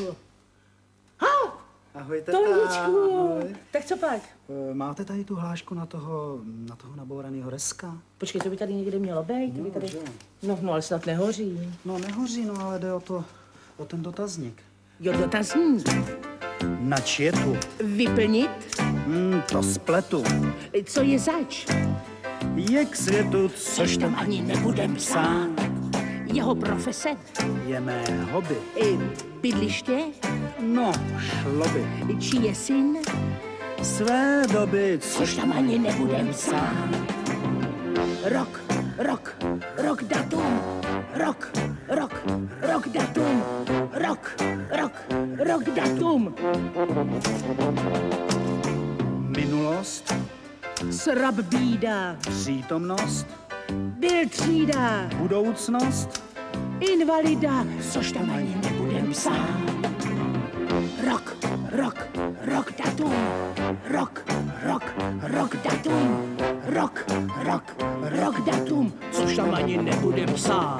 Toničku. Ha! Ahoj, teta. Toničku. Ahoj. Tak co pak? Eh, Máte tady tu hlášku na toho, na toho nabouraného reska? Počkej, to by tady někde mělo být. To by tady... No, no, ale snad nehoří. No nehoří, no ale jde o to, o ten dotazník. Jo, dotazník. Na čietu? Vyplnit? Hmm, to spletu. Co je zač? Je k světu, což tam ani nebudem psát. Jeho profese? je mé hobby. I bydliště? No, šlo by. Či je syn? Své doby, Což tam ani nebudem psát. Rok, rok, rok datum. Rok, rok, rok datum. Rok, rok, rok datum. Minulost, Srab bída. přítomnost, Byl třída. budoucnost, Invalida. Což tam ani nebudem psát. Rok, rok, rok datum. Rok, rok, rok datum. Rok, rok, rok datum. Což tam ani nebudem psát.